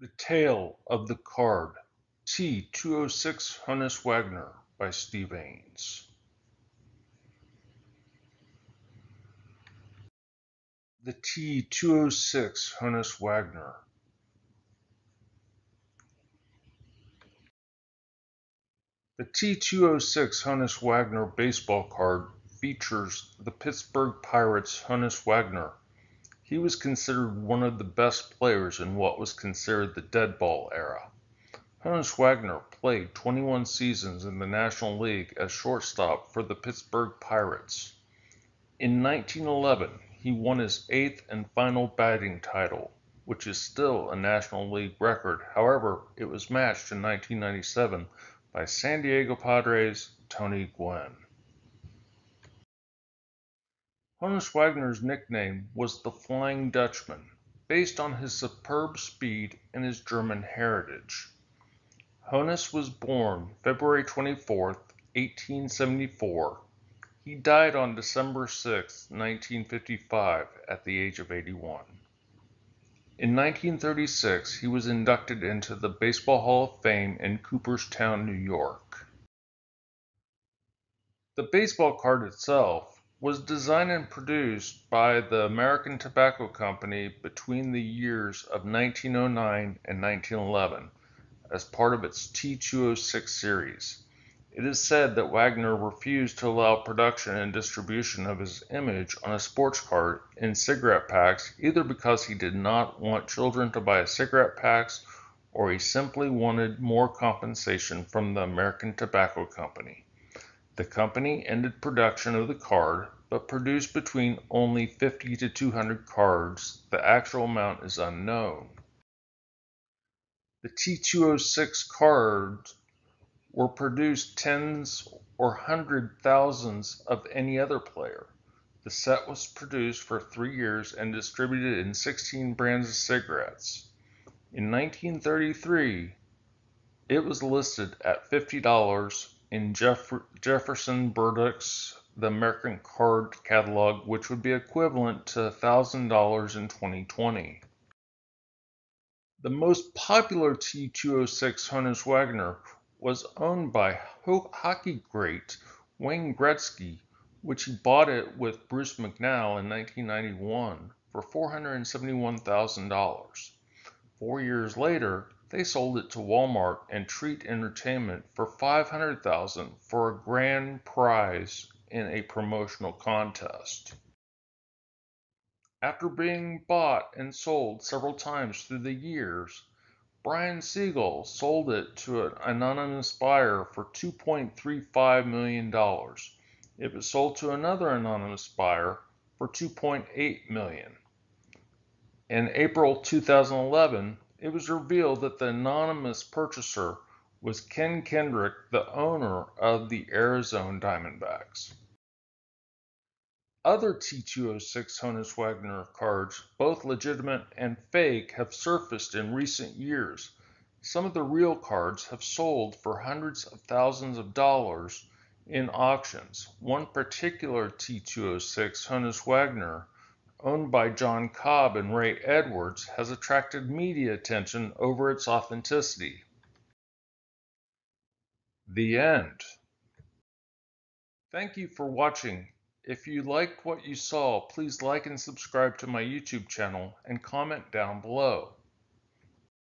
The Tale of the Card T206 Honus Wagner by Steve Aynes. The T206 Honus Wagner. The T206 Honus Wagner baseball card features the Pittsburgh Pirates' Honus Wagner he was considered one of the best players in what was considered the dead ball era. Honus Wagner played 21 seasons in the National League as shortstop for the Pittsburgh Pirates. In 1911, he won his eighth and final batting title, which is still a National League record. However, it was matched in 1997 by San Diego Padres' Tony Gwynn. Honus Wagner's nickname was the Flying Dutchman, based on his superb speed and his German heritage. Honus was born February 24, 1874. He died on December 6, 1955, at the age of 81. In 1936, he was inducted into the Baseball Hall of Fame in Cooperstown, New York. The baseball card itself was designed and produced by the American Tobacco Company between the years of 1909 and 1911 as part of its T206 series. It is said that Wagner refused to allow production and distribution of his image on a sports card in cigarette packs either because he did not want children to buy cigarette packs or he simply wanted more compensation from the American Tobacco Company. The company ended production of the card, but produced between only 50 to 200 cards. The actual amount is unknown. The T206 cards were produced tens or hundred thousands of any other player. The set was produced for three years and distributed in 16 brands of cigarettes. In 1933, it was listed at $50 in Jeff- Jefferson Burdick's The American Card Catalog, which would be equivalent to $1,000 in 2020. The most popular T206 Honus Wagner was owned by hockey great Wayne Gretzky, which he bought it with Bruce McNall in 1991 for $471,000. Four years later, they sold it to Walmart and Treat Entertainment for 500,000 for a grand prize in a promotional contest. After being bought and sold several times through the years, Brian Siegel sold it to an anonymous buyer for $2.35 million. It was sold to another anonymous buyer for $2.8 million. In April 2011, it was revealed that the anonymous purchaser was Ken Kendrick, the owner of the Arizona Diamondbacks. Other T206 Honus Wagner cards, both legitimate and fake, have surfaced in recent years. Some of the real cards have sold for hundreds of thousands of dollars in auctions. One particular T206 Honus Wagner owned by John Cobb and Ray Edwards, has attracted media attention over its authenticity. The end. Thank you for watching. If you liked what you saw, please like and subscribe to my YouTube channel and comment down below.